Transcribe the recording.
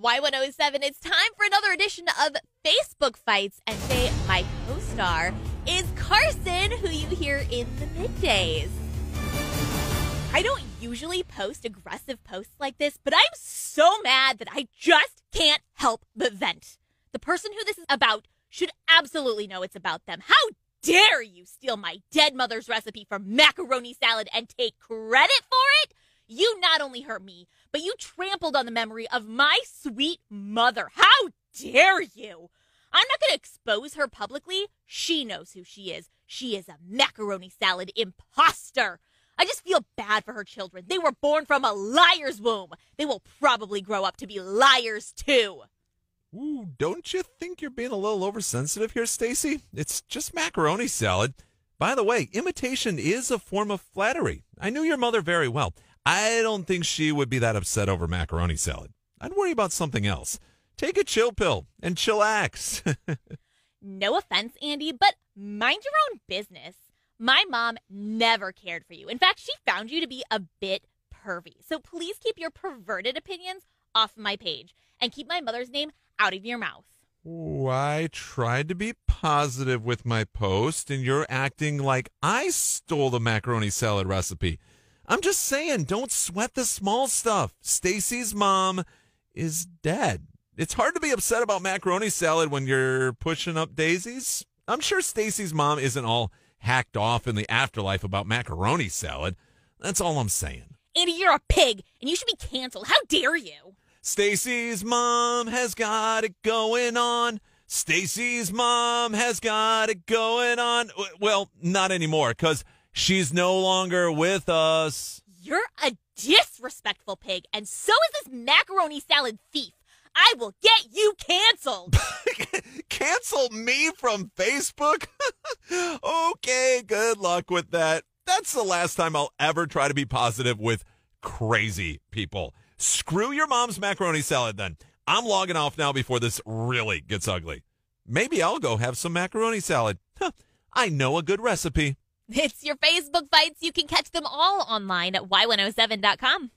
Y107, it's time for another edition of Facebook Fights. And today, my co star is Carson, who you hear in the middays. I don't usually post aggressive posts like this, but I'm so mad that I just can't help but vent. The person who this is about should absolutely know it's about them. How dare you steal my dead mother's recipe for macaroni salad and take credit for it? You not only hurt me, but you trampled on the memory of my sweet mother. How dare you? I'm not going to expose her publicly. She knows who she is. She is a macaroni salad imposter. I just feel bad for her children. They were born from a liar's womb. They will probably grow up to be liars too. Ooh, don't you think you're being a little oversensitive here, Stacey? It's just macaroni salad. By the way, imitation is a form of flattery. I knew your mother very well. I don't think she would be that upset over macaroni salad. I'd worry about something else. Take a chill pill and chillax. no offense, Andy, but mind your own business. My mom never cared for you. In fact, she found you to be a bit pervy. So please keep your perverted opinions off my page and keep my mother's name out of your mouth. Oh, I tried to be positive with my post, and you're acting like I stole the macaroni salad recipe. I'm just saying, don't sweat the small stuff. Stacey's mom is dead. It's hard to be upset about macaroni salad when you're pushing up daisies. I'm sure Stacey's mom isn't all hacked off in the afterlife about macaroni salad. That's all I'm saying. Andy, you're a pig, and you should be canceled. How dare you? Stacy's mom has got it going on. Stacy's mom has got it going on. Well, not anymore, because She's no longer with us. You're a disrespectful pig, and so is this macaroni salad thief. I will get you canceled. Cancel me from Facebook? okay, good luck with that. That's the last time I'll ever try to be positive with crazy people. Screw your mom's macaroni salad then. I'm logging off now before this really gets ugly. Maybe I'll go have some macaroni salad. Huh, I know a good recipe. It's your Facebook fights. You can catch them all online at y107.com.